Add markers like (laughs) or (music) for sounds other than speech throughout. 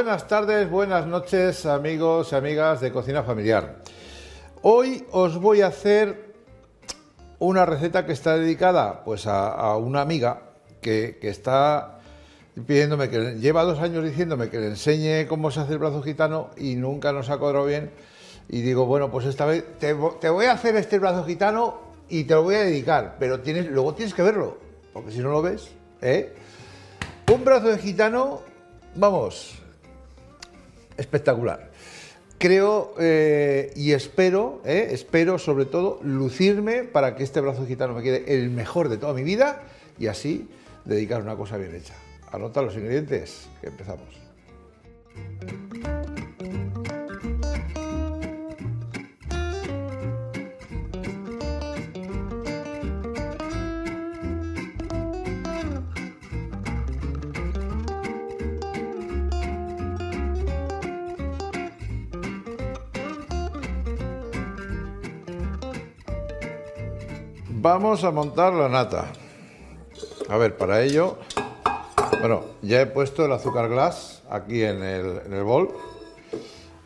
Buenas tardes, buenas noches, amigos y amigas de Cocina Familiar. Hoy os voy a hacer una receta que está dedicada pues a, una amiga que, está pidiéndome que lleva dos años diciéndome que le enseñe cómo se hace el brazo gitano y nunca nos ha cuadrado bien. Y digo, bueno, pues esta vez te, voy a hacer este brazo gitano y te lo voy a dedicar, pero tienes, luego tienes que verlo, porque si no lo ves, ¿eh? Un brazo de gitano, vamos, espectacular. Creo eh, y espero, eh, espero sobre todo lucirme para que este brazo gitano me quede el mejor de toda mi vida y así dedicar una cosa bien hecha. Anota los ingredientes, que empezamos. Vamos a montar la nata. A ver, para ello, bueno, ya he puesto el azúcar glass aquí en el, bol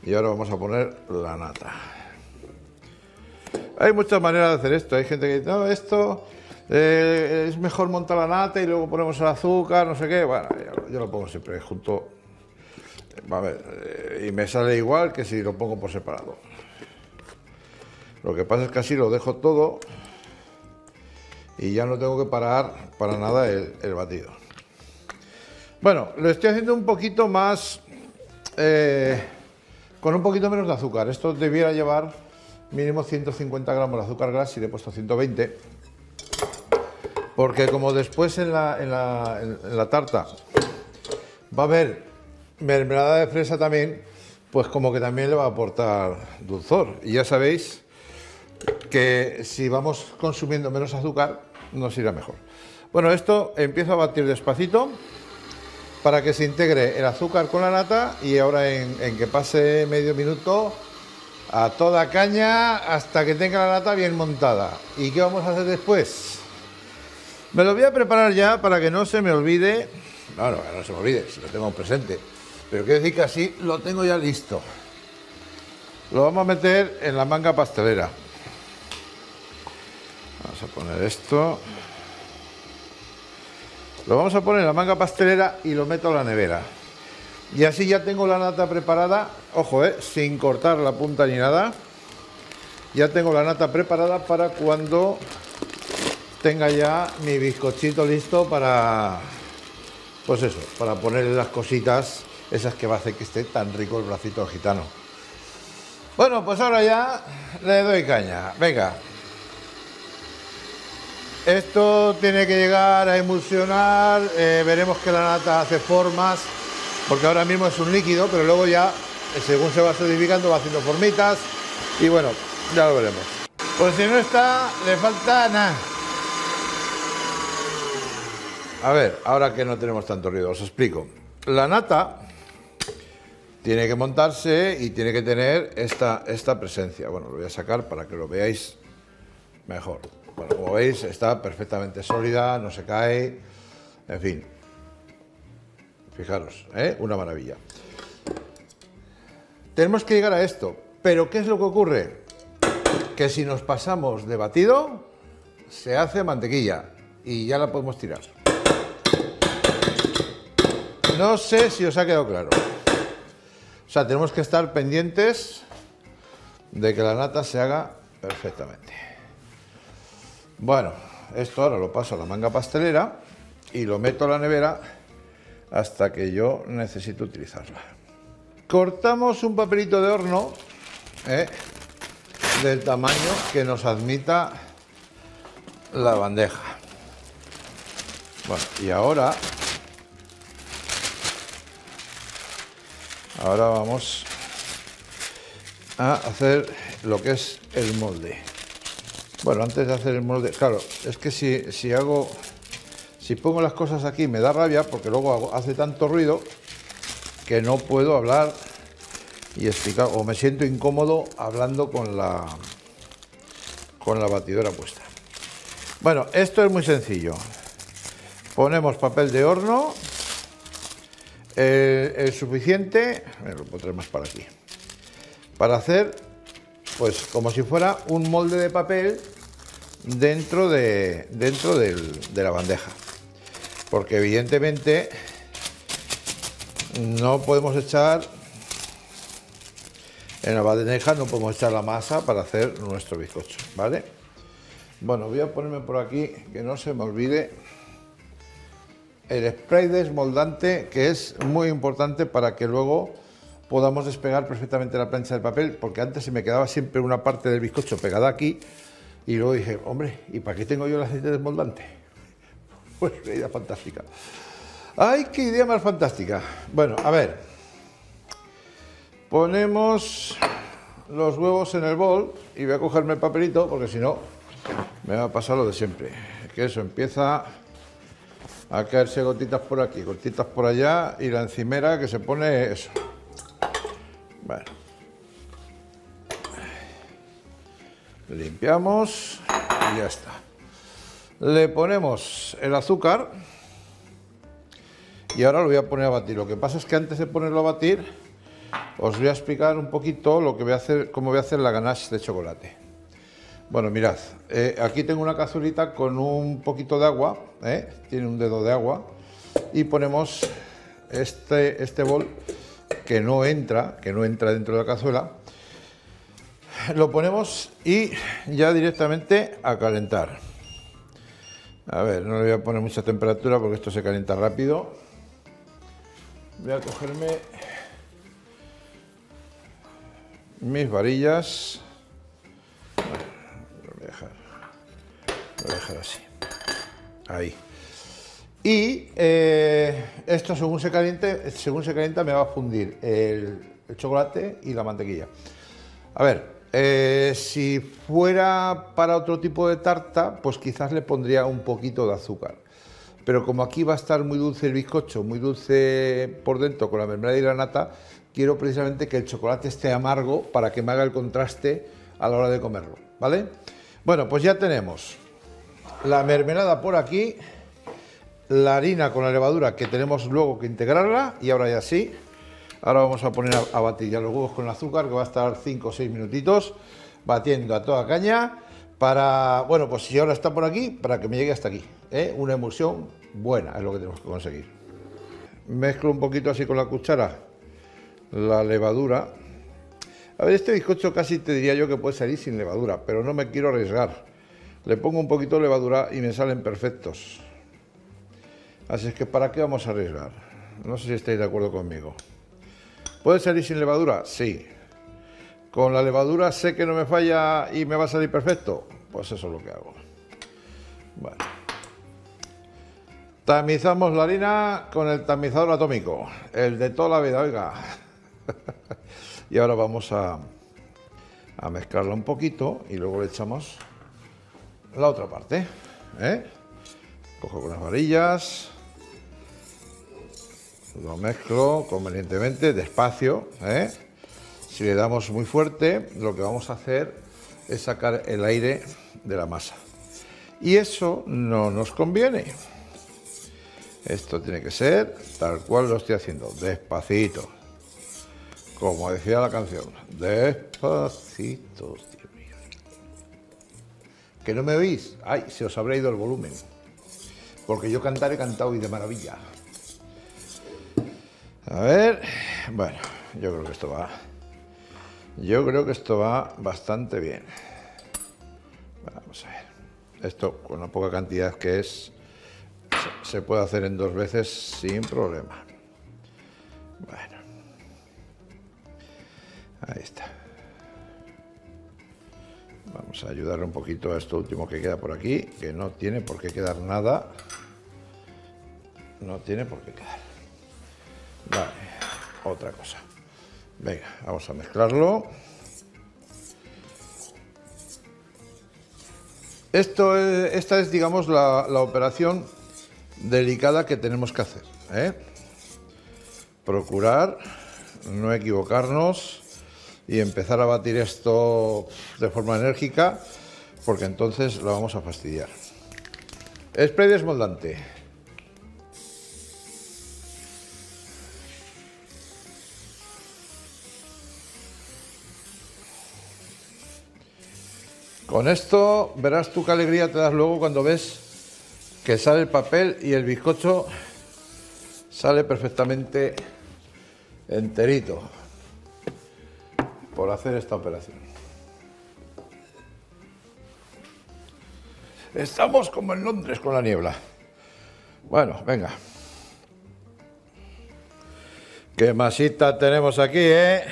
y ahora vamos a poner la nata. Hay muchas maneras de hacer esto. Hay gente que dice, no, esto eh, es mejor montar la nata y luego ponemos el azúcar, no sé qué. Bueno, yo, lo pongo siempre junto. A ver, eh, y me sale igual que si lo pongo por separado. Lo que pasa es que así lo dejo todo y ya no tengo que parar para nada el, batido. Bueno, lo estoy haciendo un poquito más, eh, con un poquito menos de azúcar. Esto debiera llevar mínimo 150 gramos de azúcar glass y le he puesto 120. Porque como después en la, en la tarta va a haber mermelada de fresa también, pues como que también le va a aportar dulzor. Y ya sabéis que si vamos consumiendo menos azúcar, nos irá mejor. Bueno, esto empiezo a batir despacito para que se integre el azúcar con la nata y ahora en, que pase medio minuto a toda caña hasta que tenga la nata bien montada. ¿Y qué vamos a hacer después? Me lo voy a preparar ya para que no se me olvide. No, no, no se me olvide, si lo tengo presente. Pero quiero decir que así lo tengo ya listo. Lo vamos a meter en la manga pastelera. Vamos a poner esto. Lo vamos a poner en la manga pastelera y lo meto a la nevera. Y así ya tengo la nata preparada, ojo, eh, sin cortar la punta ni nada. Ya tengo la nata preparada para cuando tenga ya mi bizcochito listo para, pues eso, para ponerle las cositas, esas que va a hacer que esté tan rico el bracito gitano. Bueno, pues ahora ya le doy caña. Venga, esto tiene que llegar a emulsionar, eh, veremos que la nata hace formas, porque ahora mismo es un líquido, pero luego ya, eh, según se va solidificando, va haciendo formitas y bueno, ya lo veremos. Pues si no está, le falta nada. A ver, ahora que no tenemos tanto ruido, os explico. La nata tiene que montarse y tiene que tener esta, esta presencia. Bueno, lo voy a sacar para que lo veáis mejor. Bueno, como veis, está perfectamente sólida, no se cae, en fin. Fijaros, ¿eh? una maravilla. Tenemos que llegar a esto, pero ¿qué es lo que ocurre? Que si nos pasamos de batido, se hace mantequilla y ya la podemos tirar. No sé si os ha quedado claro. O sea, tenemos que estar pendientes de que la nata se haga perfectamente. Bueno, esto ahora lo paso a la manga pastelera y lo meto a la nevera hasta que yo necesito utilizarla. Cortamos un papelito de horno ¿eh? del tamaño que nos admita la bandeja. Bueno, y ahora, ahora vamos a hacer lo que es el molde. Bueno, antes de hacer el molde, claro, es que si, si hago, si pongo las cosas aquí me da rabia porque luego hace tanto ruido que no puedo hablar y explicar, o me siento incómodo hablando con la, con la batidora puesta. Bueno, esto es muy sencillo. Ponemos papel de horno, el, suficiente, me lo pondré más para aquí, para hacer pues como si fuera un molde de papel dentro de, dentro de la bandeja. Porque evidentemente no podemos echar en la bandeja no podemos echar la masa para hacer nuestro bizcocho, ¿vale? Bueno, voy a ponerme por aquí que no se me olvide el spray desmoldante que es muy importante para que luego podamos despegar perfectamente la plancha del papel porque antes se me quedaba siempre una parte del bizcocho pegada aquí y luego dije, hombre, ¿y para qué tengo yo el aceite desmoldante? (laughs) Pues una idea fantástica. ¡Ay, qué idea más fantástica! Bueno, a ver. Ponemos los huevos en el bol y voy a cogerme el papelito porque si no me va a pasar lo de siempre. Que eso empieza a caerse gotitas por aquí, gotitas por allá y la encimera que se pone eso. Bueno. Limpiamos y ya está. Le ponemos el azúcar y ahora lo voy a poner a batir. Lo que pasa es que antes de ponerlo a batir os voy a explicar un poquito lo que voy a hacer, cómo voy a hacer la ganache de chocolate. Bueno, mirad, eh, aquí tengo una cazuelita con un poquito de agua, ¿eh? tiene un dedo de agua, y ponemos este, este bol que no entra, que no entra dentro de la cazuela, lo ponemos y ya directamente a calentar. A ver, no le voy a poner mucha temperatura porque esto se calienta rápido. Voy a cogerme mis varillas Voy a dejar así. Ahí. Y eh, esto según se caliente, según se calienta me va a fundir el, chocolate y la mantequilla. A ver, eh, si fuera para otro tipo de tarta, pues quizás le pondría un poquito de azúcar. Pero como aquí va a estar muy dulce el bizcocho, muy dulce por dentro con la mermelada y la nata, quiero precisamente que el chocolate esté amargo para que me haga el contraste a la hora de comerlo, ¿vale? Bueno, pues ya tenemos la mermelada por aquí, la harina con la levadura que tenemos luego que integrarla y ahora ya sí. Ahora vamos a poner a, batir ya los huevos con azúcar que va a estar 5 o 6 minutitos batiendo a toda caña para, bueno, pues si ahora está por aquí, para que me llegue hasta aquí. ¿eh? Una emulsión buena es lo que tenemos que conseguir. Mezclo un poquito así con la cuchara la levadura. A ver, este bizcocho casi te diría yo que puede salir sin levadura, pero no me quiero arriesgar. Le pongo un poquito de levadura y me salen perfectos. Así es que ¿para qué vamos a arriesgar? No sé si estáis de acuerdo conmigo. ¿Puede salir sin levadura? Sí. ¿Con la levadura sé que no me falla y me va a salir perfecto? Pues eso es lo que hago. Bueno. Tamizamos la harina con el tamizador atómico, el de toda la vida, oiga. (laughs) y ahora vamos a, a mezclarla un poquito y luego le echamos la otra parte. ¿eh? Cojo con las varillas, lo mezclo convenientemente, despacio. ¿eh? Si le damos muy fuerte, lo que vamos a hacer es sacar el aire de la masa. Y eso no nos conviene. Esto tiene que ser tal cual lo estoy haciendo, despacito. Como decía la canción, despacito. ¿Que no me oís? Ay, se os habrá ido el volumen. Porque yo cantar he cantado y de maravilla. A ver, bueno, yo creo que esto va. Yo creo que esto va bastante bien. Vamos a ver. Esto con la poca cantidad que es, se puede hacer en dos veces sin problema. Bueno. Ahí está. Vamos a ayudarle un poquito a esto último que queda por aquí, que no tiene por qué quedar nada. No tiene por qué quedar. Vale, otra cosa. Venga, vamos a mezclarlo. Esto esta es, digamos, la, operación delicada que tenemos que hacer. ¿eh? Procurar no equivocarnos y empezar a batir esto de forma enérgica, porque entonces lo vamos a fastidiar. Spray desmoldante. Con esto verás tú qué alegría te das luego cuando ves que sale el papel y el bizcocho sale perfectamente enterito por hacer esta operación. Estamos como en Londres con la niebla. Bueno, venga. Qué masita tenemos aquí, ¿eh?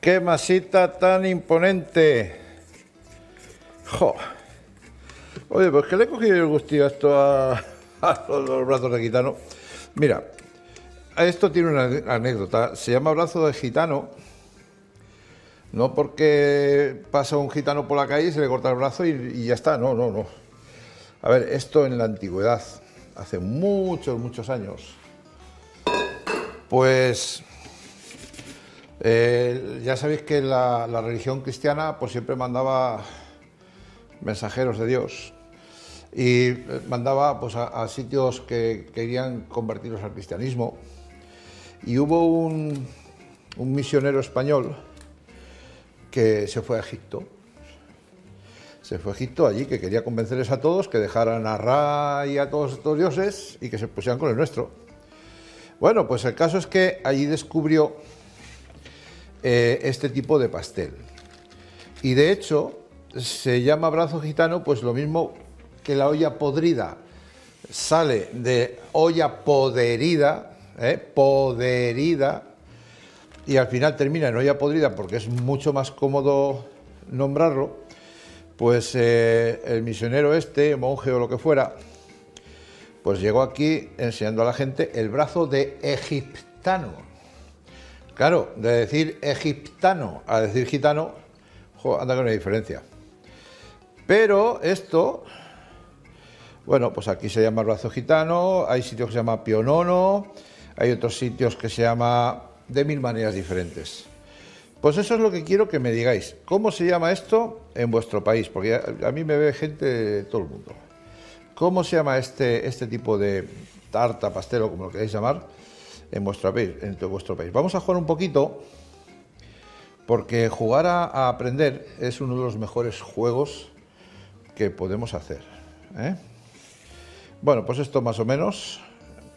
Qué masita tan imponente. Jo. Oye, pues que le he cogido el gustillo a esto a, los, brazos de gitano. Mira, esto tiene una anécdota. Se llama brazo de gitano. No porque pasa un gitano por la calle se le corta el brazo y, ya está. No, no, no. A ver, esto en la antigüedad, hace muchos, muchos años, pues eh, ya sabéis que la, religión cristiana pues siempre mandaba mensajeros de Dios y eh, mandaba pues, a, sitios que querían convertirlos al cristianismo. Y hubo un, misionero español que se fue a Egipto. Se fue a Egipto allí, que quería convencerles a todos que dejaran a Ra y a todos estos dioses y que se pusieran con el nuestro. Bueno, pues el caso es que allí descubrió eh, este tipo de pastel. Y de hecho, se llama brazo gitano, pues lo mismo que la olla podrida sale de olla poderida, ¿eh? poderida, y al final termina en olla podrida porque es mucho más cómodo nombrarlo, pues eh, el misionero este, monje o lo que fuera, pues llegó aquí enseñando a la gente el brazo de egiptano. Claro, de decir egiptano a decir gitano, anda con una diferencia. Pero esto, bueno, pues aquí se llama brazo gitano, hay sitios que se llama pionono, hay otros sitios que se llama de mil maneras diferentes. Pues eso es lo que quiero que me digáis. ¿Cómo se llama esto en vuestro país? Porque a, mí me ve gente de todo el mundo. ¿Cómo se llama este, este tipo de tarta, pastel o como lo queráis llamar en vuestro país? En vuestro país? Vamos a jugar un poquito porque jugar a, aprender es uno de los mejores juegos que podemos hacer. ¿eh? Bueno, pues esto más o menos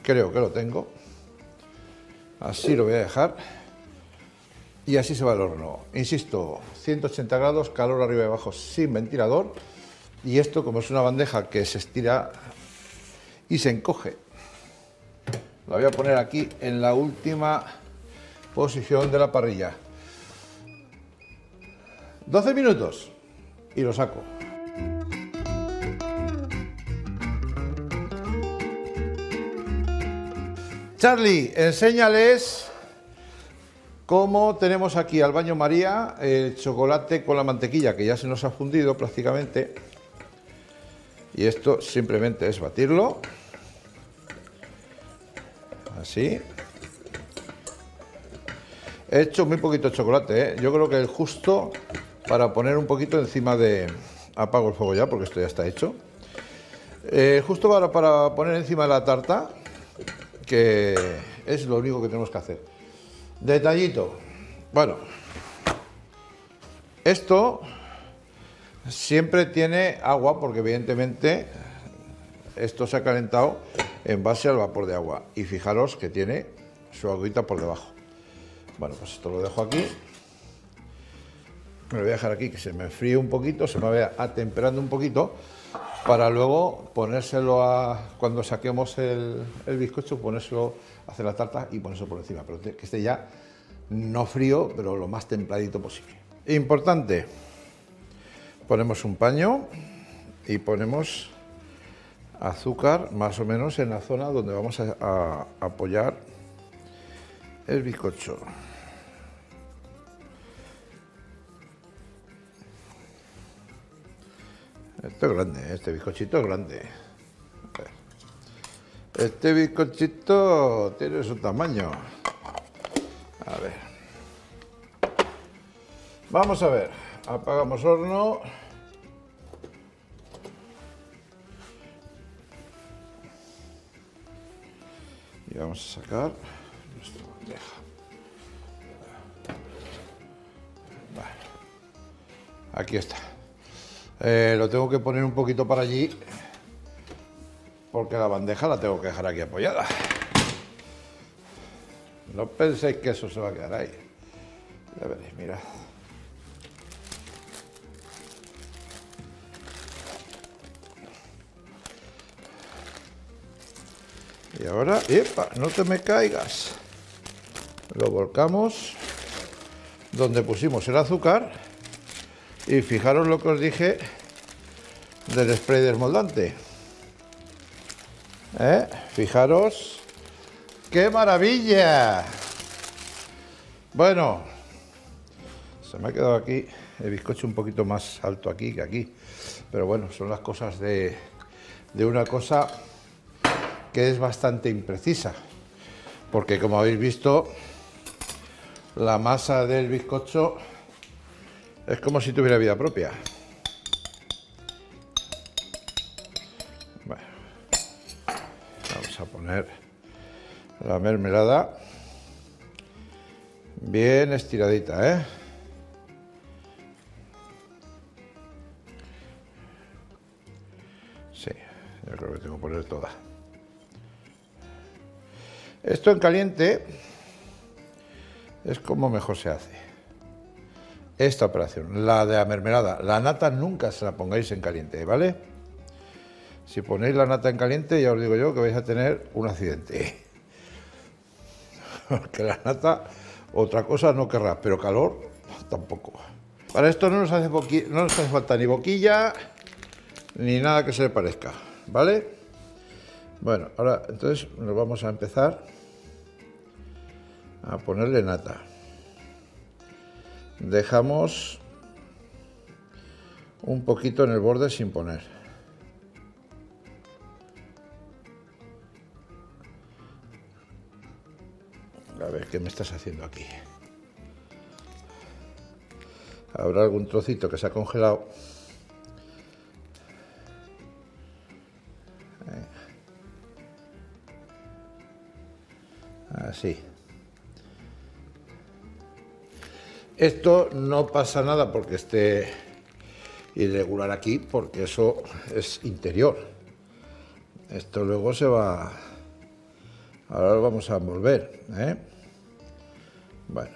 creo que lo tengo. Así lo voy a dejar. Y así se va el horno. Insisto, 180 grados, calor arriba y abajo sin ventilador y esto, como es una bandeja que se estira y se encoge, la voy a poner aquí en la última posición de la parrilla. 12 minutos y lo saco. Charlie, enséñales cómo tenemos aquí al baño María el chocolate con la mantequilla que ya se nos ha fundido prácticamente y esto simplemente es batirlo. Así. He hecho muy poquito chocolate, ¿eh? yo creo que es justo para poner un poquito encima de... Apago el fuego ya porque esto ya está hecho. Eh, justo para, para poner encima de la tarta, que es lo único que tenemos que hacer. Detallito. Bueno, esto Siempre tiene agua porque evidentemente esto se ha calentado en base al vapor de agua. Y fijaros que tiene su agüita por debajo. Bueno, pues esto lo dejo aquí. Me lo voy a dejar aquí que se me enfríe un poquito, se me vaya atemperando un poquito para luego ponérselo a, cuando saquemos el, bizcocho, ponérselo, hacer la tarta y ponérselo por encima, pero que esté ya no frío, pero lo más templadito posible. Importante, Ponemos un paño y ponemos azúcar más o menos en la zona donde vamos a, apoyar el bizcocho. Esto es grande, este bizcochito es grande. Este bizcochito tiene su tamaño. A ver. Vamos a ver. Apagamos horno. y vamos a sacar nuestra bandeja. Aquí está. Eh, lo tengo que poner un poquito para allí porque la bandeja la tengo que dejar aquí apoyada. No penséis que eso se va a quedar ahí. Ya veréis, mira. Y ahora, ¡epa! No te me caigas. Lo volcamos donde pusimos el azúcar y fijaros lo que os dije del spray desmoldante. ¿Eh? Fijaros. ¡Qué maravilla! Bueno, se me ha quedado aquí el bizcocho un poquito más alto aquí que aquí. Pero bueno, son las cosas de, de una cosa que es bastante imprecisa. Porque como habéis visto, la masa del bizcocho es como si tuviera vida propia. vamos a poner la mermelada bien estiradita, ¿eh? Sí, yo creo que tengo que poner toda. Esto en caliente es como mejor se hace. Esta operación, la de la mermelada, la nata nunca se la pongáis en caliente, ¿vale? Si ponéis la nata en caliente, ya os digo yo que vais a tener un accidente. (laughs) Porque la nata, otra cosa no querrá, pero calor tampoco. Para esto no nos hace, no nos hace falta ni boquilla, ni nada que se le parezca, ¿vale? Bueno, ahora entonces nos vamos a empezar a ponerle nata. Dejamos un poquito en el borde sin poner. A ver, ¿qué me estás haciendo aquí? Habrá algún trocito que se ha congelado. Así. Esto no pasa nada porque esté irregular aquí, porque eso es interior. Esto luego se va... Ahora lo vamos a envolver. ¿eh? Bueno.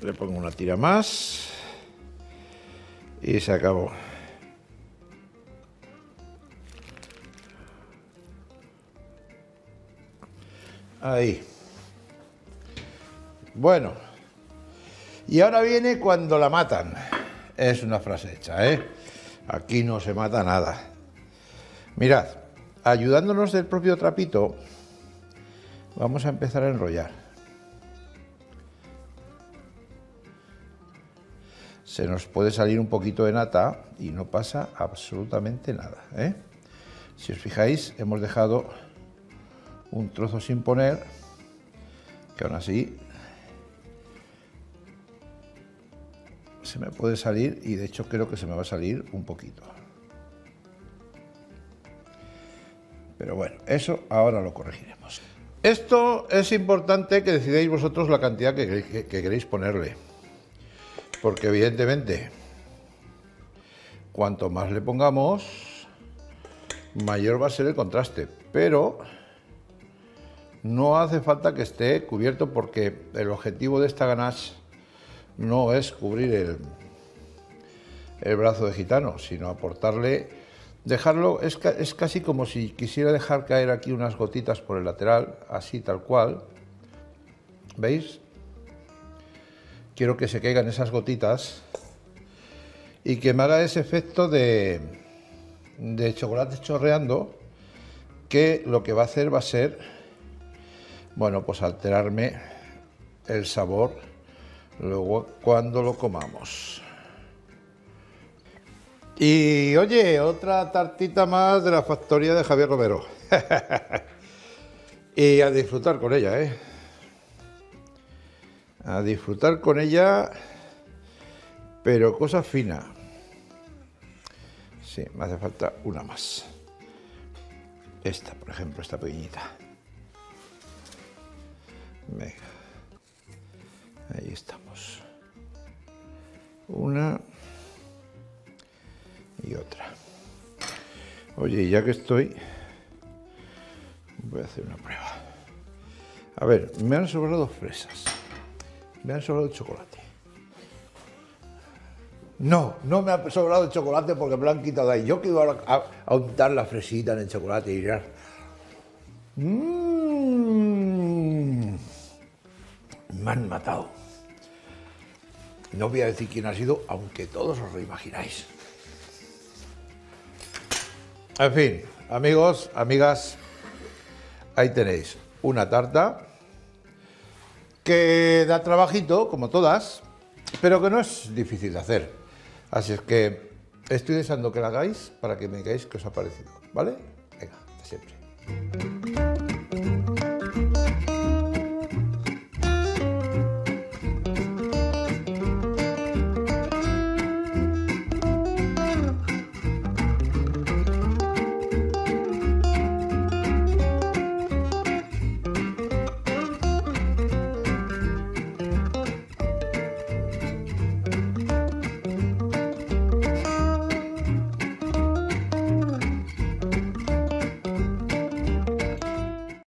Le pongo una tira más. Y se acabó. Ahí. Bueno, y ahora viene cuando la matan. Es una frase hecha, ¿eh? Aquí no se mata nada. Mirad, ayudándonos del propio trapito, vamos a empezar a enrollar. Se nos puede salir un poquito de nata y no pasa absolutamente nada. ¿eh? Si os fijáis, hemos dejado un trozo sin poner, que aún así se me puede salir y de hecho creo que se me va a salir un poquito. Pero bueno, eso ahora lo corregiremos. Esto es importante que decidáis vosotros la cantidad que, queréis ponerle. Porque evidentemente, cuanto más le pongamos, mayor va a ser el contraste. Pero no hace falta que esté cubierto porque el objetivo de esta ganache no es cubrir el, brazo de gitano, sino aportarle, dejarlo, es, casi como si quisiera dejar caer aquí unas gotitas por el lateral, así tal cual. ¿Veis? Quiero que se caigan esas gotitas y que me haga ese efecto de chocolate chorreando, que lo que va a hacer va a ser, bueno, pues alterarme el sabor luego cuando lo comamos. Y oye, otra tartita más de la factoría de Javier Romero. (laughs) y a disfrutar con ella, ¿eh? A disfrutar con ella, pero cosa fina. Sí, me hace falta una más. Esta, por ejemplo, esta pequeñita. Venga. Ahí estamos. Una y otra. Oye, ya que estoy, voy a hacer una prueba. A ver, me han sobrado fresas. Me han sobrado chocolate. No, no me ha sobrado el chocolate porque me lo han quitado ahí. Yo quiero a, untar la fresita en el chocolate y ya. Mmm. Me han matado. No voy a decir quién ha sido, aunque todos os lo imagináis. En fin, amigos, amigas, ahí tenéis una tarta que da trabajito, como todas, pero que no es difícil de hacer. Así es que estoy deseando que la hagáis para que me digáis qué os ha parecido, ¿vale? Venga, hasta siempre.